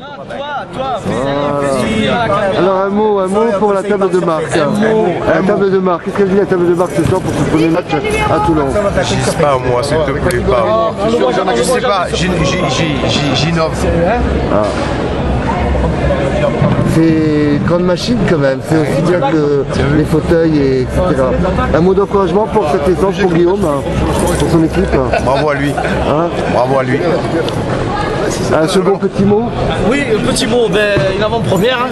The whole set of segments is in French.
Toi, toi, Alors un mot, un mot pour la table de marque. La table de marque. Qu'est-ce qu'elle dit la table de marque ce soir pour ce premier match à Toulon Je sais pas moi, s'il te plaît pas. Je sais pas, j'in- j'in- j'in- j'innove. C'est une grande machine quand même, c'est aussi bien que les fauteuils, et etc. Un mot d'encouragement pour cette saison, pour Guillaume, pour son équipe. Bravo à lui. Hein Bravo à lui. Un second petit mot Oui, un petit mot, ben, une avant-première. hein.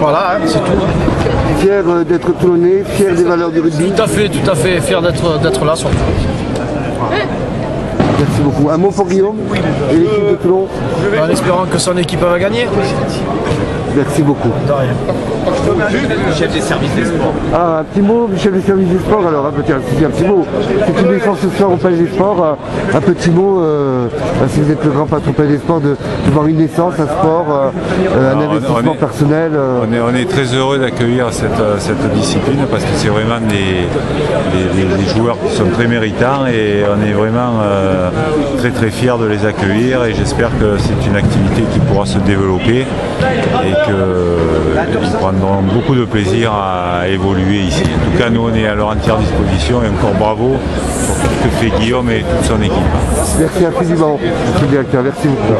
Voilà, hein, c'est tout. Fier euh, d'être toulonnais, fier des valeurs du rugby. Tout à fait, tout à fait fier d'être d'être là surtout. Merci beaucoup. Un mot pour Guillaume et l'équipe de Toulon. En espérant que son équipe va gagner. Merci beaucoup. Chef des services des sports. Ah, un petit mot, Michel du service des sports, alors, un petit, un petit- un petit mot. C'est une naissance ce soir au Palais des Sports. euh, Un petit mot, euh, si vous êtes le grand patron au Palais des Sports, de, de voir une naissance, un sport, euh, un Alors, investissement on est- personnel. euh, On est, on est très heureux d'accueillir cette, cette discipline parce que c'est vraiment des, des- des- des joueurs qui sont très méritants et on est vraiment euh, très très fiers de les accueillir et j'espère que c'est une activité qui pourra se développer et qu'ils prendront beaucoup de plaisir à évoluer ici. En tout cas, nous on est à leur entière disposition et encore bravo pour tout ce que fait Guillaume et toute son équipe. Merci infiniment, monsieur le directeur. Merci beaucoup.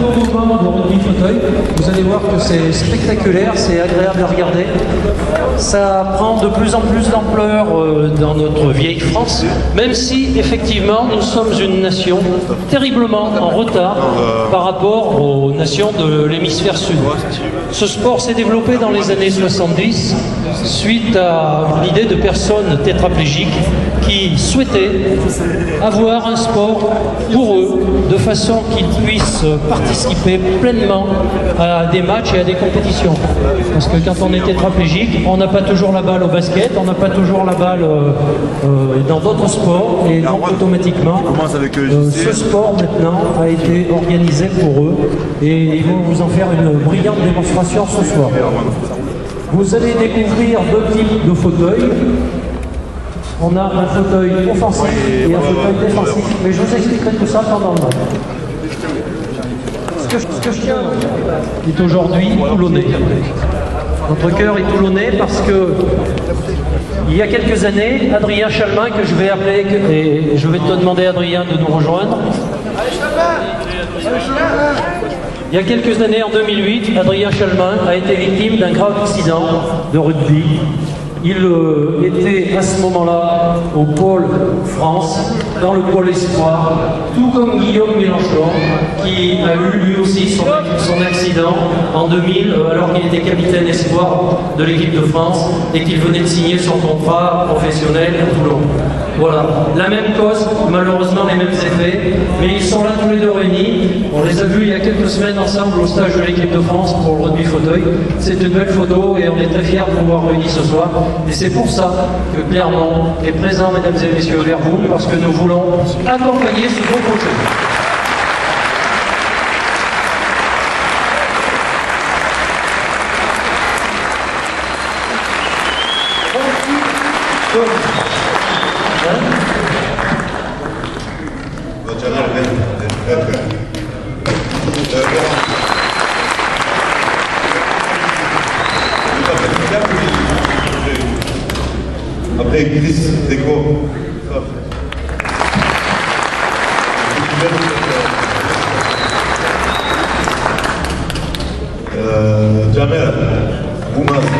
Mouvement de rugby fauteuil. Vous allez voir que c'est spectaculaire, c'est agréable à regarder. Ça prend de plus en plus d'ampleur euh, dans notre vieille France, même si effectivement nous sommes une nation terriblement en retard par rapport aux nations de l'hémisphère sud. Ce sport s'est développé dans les années 70 suite à une idée de personnes tétraplégiques qui souhaitaient avoir un sport pour eux de façon qu'ils puissent participer pleinement à des matchs et à des compétitions. Parce que quand on est tétraplégique, on n'a pas toujours la balle au basket, on n'a pas toujours la balle euh, euh, dans d'autres sports et donc automatiquement euh, ce sport maintenant a été organisé pour eux et ils vont vous en faire une brillante démonstration ce soir. Vous allez découvrir deux types de fauteuils. On a un fauteuil offensif et un fauteuil défensif, mais je vous expliquerai tout ça pendant le match. Ce que, ce que je tiens est aujourd'hui toulonnais. Notre cœur est toulonnais parce que il y a quelques années, Adrien Chalmin, que je vais appeler, et je vais te demander Adrien de nous rejoindre. Il y a quelques années, en 2008, Adrien Chalmin a été victime d'un grave accident de rugby. Il euh, était à ce moment-là au pôle France, dans le pôle espoir, tout comme Guillaume Mélenchon, qui a eu lui aussi son, accident en 2000, euh, alors qu'il était capitaine espoir de l'équipe de France et qu'il venait de signer son contrat professionnel à Toulon. Voilà, la même cause, malheureusement les mêmes effets, mais ils sont là tous les deux réunis. On les a vus il y a quelques semaines ensemble au stage de l'équipe de France pour le rugby fauteuil. C'est une belle photo et on est très fiers de pouvoir réunis ce soir. Et c'est pour ça que Clermont est présent, mesdames et messieurs, vers vous, parce que nous voulons accompagner ce beau projet. Hocalar ben, ben, ben. Après Église, Déco. Euh, Jamel, Boumas.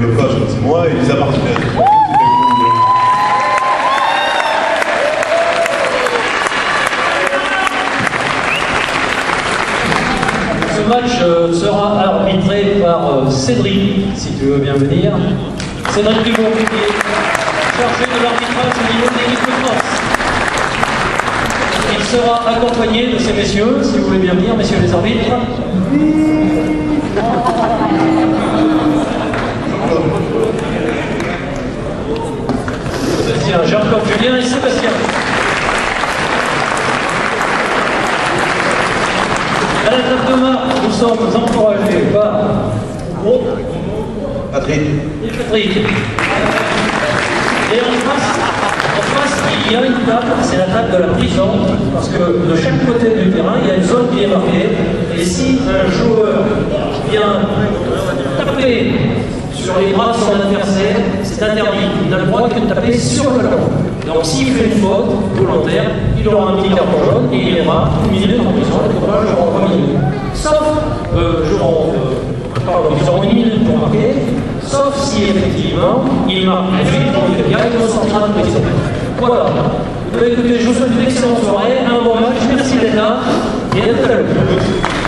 le coach, moi, et Lisa Martinez. Ce match euh, sera arbitré par euh, Cédric, si tu veux bien venir. Cédric Dumont, qui est chargé de l'arbitrage au niveau de l'équipe de France. Il sera accompagné de ces messieurs, si vous voulez bien venir, messieurs les arbitres. Sébastien, Jean-Claude Julien et Sébastien. À la table de marque, nous sommes encouragés par Gros Patrick. et Patrick. Et en face, en face, il y a une table, c'est la table de la prison, parce que de chaque côté du terrain, il y a une zone qui est marquée. Et si un joueur vient taper sur les bras de son adversaire, c'est interdit. Il n'a le droit que de taper sur le ballon. Donc s'il fait une faute volontaire, il aura un petit carton jaune et il ira une minute en prison, et pas jouera trois minutes. Sauf, euh, joueront, euh, pardon, ils auront une minute pour marquer, sauf si effectivement il marque dans le gars, il ressortira de prison. Voilà. Eh Écoutez, je vous souhaite une excellente soirée, un bon match, merci d'être là, et à tout à l'heure.